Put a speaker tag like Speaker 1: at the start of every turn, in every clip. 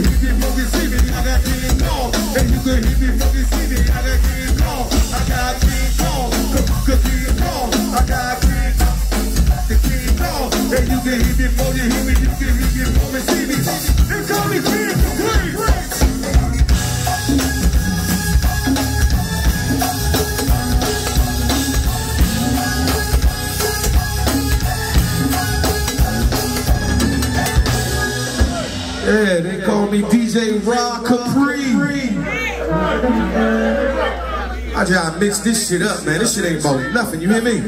Speaker 1: can me the I got King Kong. And you can me the I got got King. I got King the King. And you can hit me from the hit me, you can me the Yeah, they call me DJ Rock Capri. I just mix this shit up, man. This shit ain't about nothing. You hear me?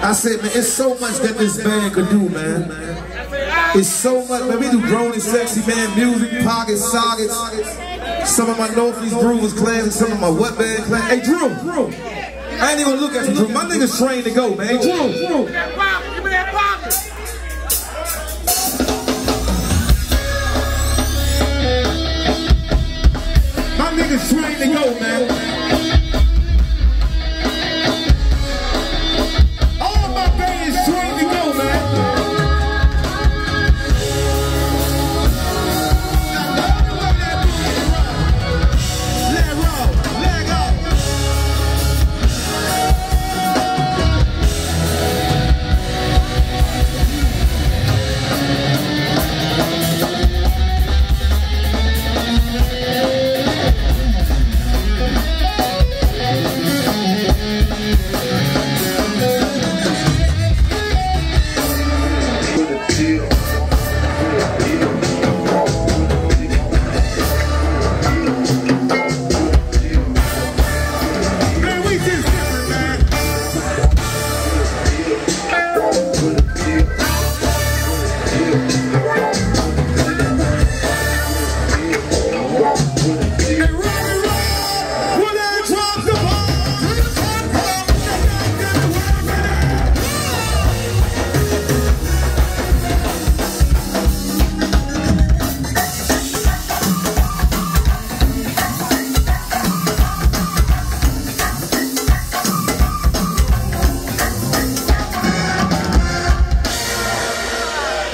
Speaker 1: I said, man, it's so much that this band could do, man. It's so much, man. We do grown and sexy, man. Music, pockets, sockets. Some of my Northeast Groovers classics, some of my What Band classics. Hey, Drew, Drew. I ain't even look at you, Drew. My niggas trained to go, man. Drew, Drew. Niggas to go, man.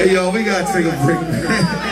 Speaker 1: Yo, we gotta take a break.